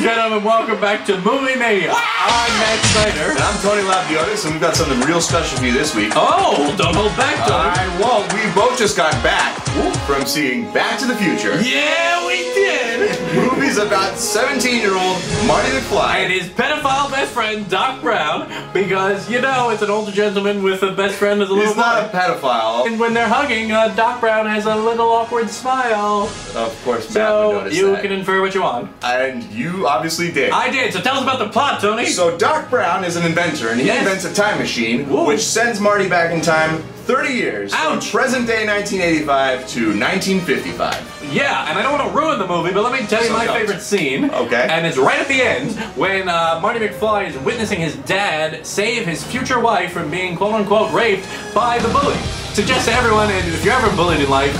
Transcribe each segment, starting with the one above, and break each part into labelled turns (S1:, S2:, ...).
S1: and gentlemen, welcome back to Movie Mania. I'm Matt Schneider.
S2: And I'm Tony Lavdiotis, and we've got something real special for you this week.
S1: Oh, don't hold back, Tony.
S2: I won't. We both just got back from seeing Back to the Future.
S1: Yeah, we did.
S2: Movies about 17-year-old Marty McFly.
S1: And his pedophile best friend, Doc Brown, because, you know, it's an older gentleman with a best friend with a little
S2: He's not a pedophile.
S1: And when they're hugging, uh, Doc Brown has a little awkward smile.
S2: Of course, Matt would
S1: So
S2: notice
S1: you
S2: that.
S1: can infer what you want.
S2: And you obviously did.
S1: I did, so tell us about the plot, Tony.
S2: So Doc Brown is an inventor, and he
S1: Yes.
S2: invents a time machine,
S1: Whoa.
S2: which sends Marty back in time 30 years.
S1: Ouch.
S2: From present day 1985 to 1955.
S1: Yeah, and I don't want to ruin the movie, but let me tell you
S2: So
S1: my
S2: don't.
S1: favorite scene.
S2: Okay.
S1: And it's right at the end when uh, Marty McFly is witnessing his dad save his future wife from being quote unquote raped by the bully. Suggest to everyone, and if you're ever bullied in life,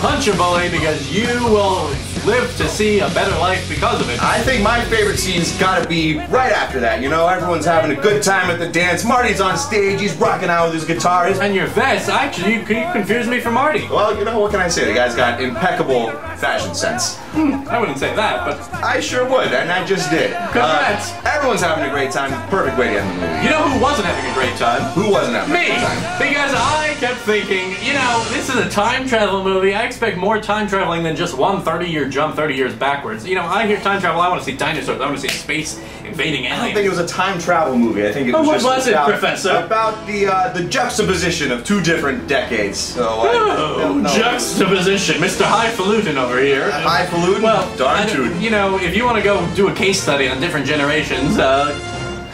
S1: punch a bully because you will live to see a better life because of it.
S2: I think my favorite scene's gotta be right after that. You know, everyone's having a good time at the dance. Marty's on stage, he's rocking out with his guitar.
S1: And your vest, actually, you, you confused me for Marty.
S2: Well, you know, what can I say? The guy's got impeccable fashion sense.
S1: Hmm, I wouldn't say that, but
S2: I sure would, and I just did.
S1: Congrats.
S2: Uh, everyone's having a great time. Perfect way to end the movie.
S1: you know who wasn't having a great time?
S2: Who wasn't having a great time? Me!
S1: Because I kept thinking, you know, this is a time travel movie. I expect more time traveling than just one 30 year jump 30 years backwards. You know, I hear time travel, I want to see dinosaurs, I want to see space invading
S2: I don't think it was a time travel movie. I think it
S1: Oh,
S2: was
S1: what
S2: just
S1: was it,
S2: about,
S1: Professor?
S2: about the uh, the juxtaposition of two different decades. So I
S1: Oh,
S2: know.
S1: juxtaposition, Mr. Highfalutin over here.
S2: Highfalutin?
S1: Well,
S2: Darn
S1: I
S2: tootin'.
S1: you know, if you want to go do a case study on different generations, uh,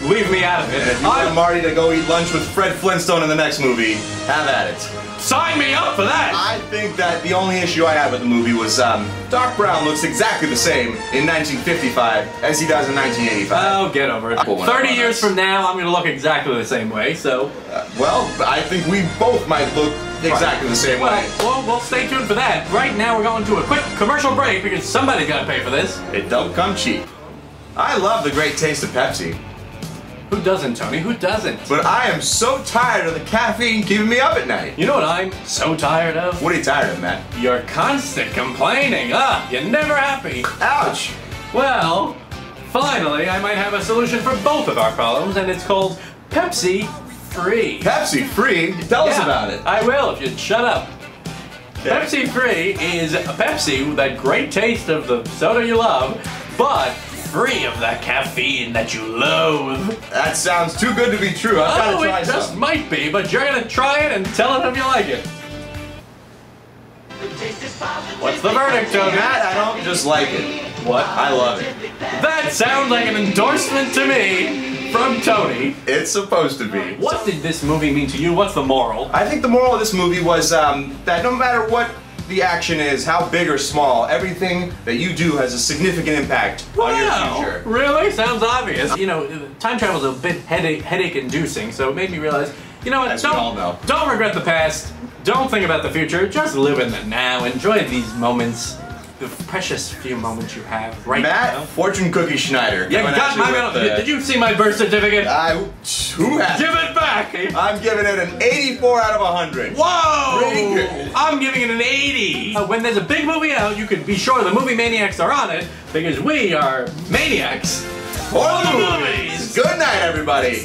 S1: leave me out of it.
S2: And if you want
S1: I'm-
S2: Marty to go eat lunch with Fred Flintstone in the next movie, have at it.
S1: Sign me up for that.
S2: I think that the only issue I had with the movie was um, Doc Brown looks exactly the same in 1955 as he does in 1985.
S1: Oh, get over it.
S2: Went
S1: 30 years from now, I'm going to look exactly the same way, so.
S2: Uh, well, I think we both might look exactly the same
S1: Well,
S2: way.
S1: well, well, stay tuned for that. Right now, we're going to a quick commercial break because somebody's got to pay for this.
S2: It don't come cheap. I love the great taste of Pepsi,
S1: Who doesn't, Tony? Who doesn't?
S2: but I am so tired of the caffeine keeping me up at night.
S1: You know what I'm so tired of?
S2: What are you tired of, Matt?
S1: Your constant complaining. Ah, you're never happy.
S2: Ouch!
S1: Well, finally, I might have a solution for both of our problems, and it's called Pepsi Free.
S2: Pepsi free? Tell us about it.
S1: I will if you'd shut up. Pepsi Free is a Pepsi with that great taste of the soda you love, but free of that caffeine that you loathe.
S2: That sounds too good to be true. I've got
S1: Oh,
S2: to try
S1: it just might be, but you're gonna try it and tell us if you like it. What's the verdict, Tony?
S2: Matt, I don't just like it.
S1: What?
S2: I love it.
S1: That sounds like an endorsement to me from Tony.
S2: It's supposed to be.
S1: What did this movie mean to you? What's the moral?
S2: I think the moral of this movie was um, that no matter what the action is, how big or small, everything that you do has a significant impact on your future.
S1: Really? Sounds obvious. You know, time travel is a bit headache headache inducing, so it made me realize, you know what?
S2: As
S1: don't don't regret the past. Don't think about the future. Just live in the now. Enjoy these moments, the precious few moments you have right now.
S2: Matt,
S1: now.
S2: Fortune Cookie Schneider.
S1: Yeah, you got my
S2: the-
S1: Did you see my birth certificate?
S2: I, who has
S1: Give it back.
S2: I'm giving it an 84 out of 100.
S1: Whoa!
S2: Pretty good.
S1: I'm giving it an 80. Uh, when there's a big movie out, you can be sure the movie maniacs are on it because we are maniacs
S2: For the
S1: the
S2: movies.
S1: movies.
S2: Good night, everybody.